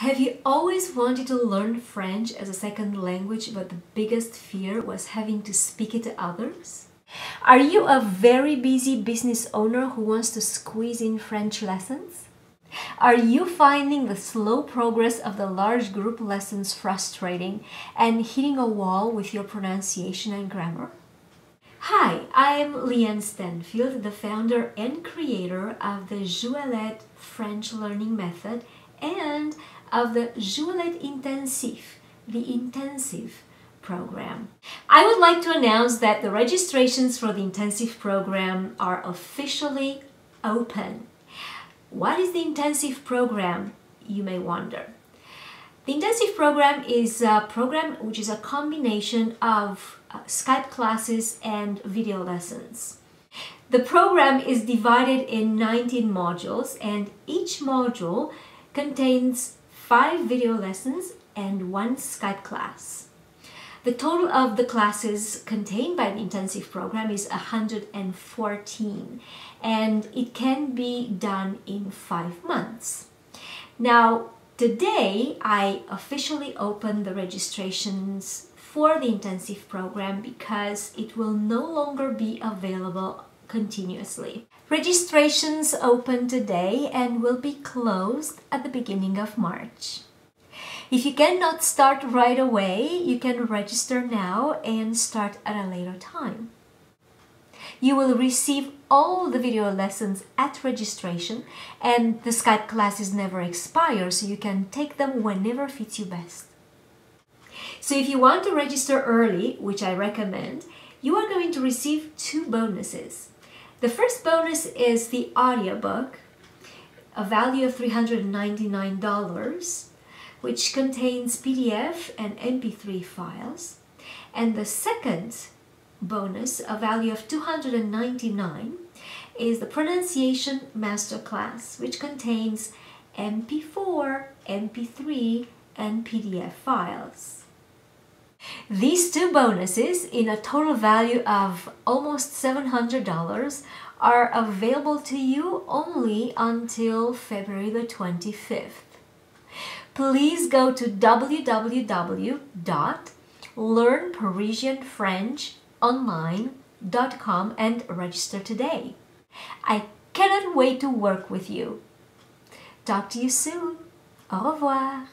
Have you always wanted to learn French as a second language, but the biggest fear was having to speak it to others? Are you a very busy business owner who wants to squeeze in French lessons? Are you finding the slow progress of the large group lessons frustrating and hitting a wall with your pronunciation and grammar? Hi, I'm Llyane Stanfield, the founder and creator of the J'Ouellette French Learning Method and of the J'Ouellette Intensive, the intensive program. I would like to announce that the registrations for the intensive program are officially open. What is the intensive program, you may wonder? The intensive program is a program which is a combination of uh, Skype classes and video lessons. The program is divided in 19 modules and each module contains five video lessons and one Skype class. The total of the classes contained by the intensive program is 114 and it can be done in five months. Now, today I officially open the registrations for the intensive program because it will no longer be available continuously. Registrations open today and will be closed at the beginning of March. If you cannot start right away, you can register now and start at a later time. You will receive all the video lessons at registration and the Skype classes never expire so you can take them whenever fits you best. So if you want to register early, which I recommend, you are going to receive two bonuses. The first bonus is the audiobook, a value of $399 which contains PDF and MP3 files. And the second bonus, a value of 299, is the Pronunciation Masterclass, which contains MP4, MP3, and PDF files. These two bonuses, in a total value of almost $700, are available to you only until February the 25th please go to www.learnparisianfrenchonline.com and register today. I cannot wait to work with you. Talk to you soon. Au revoir.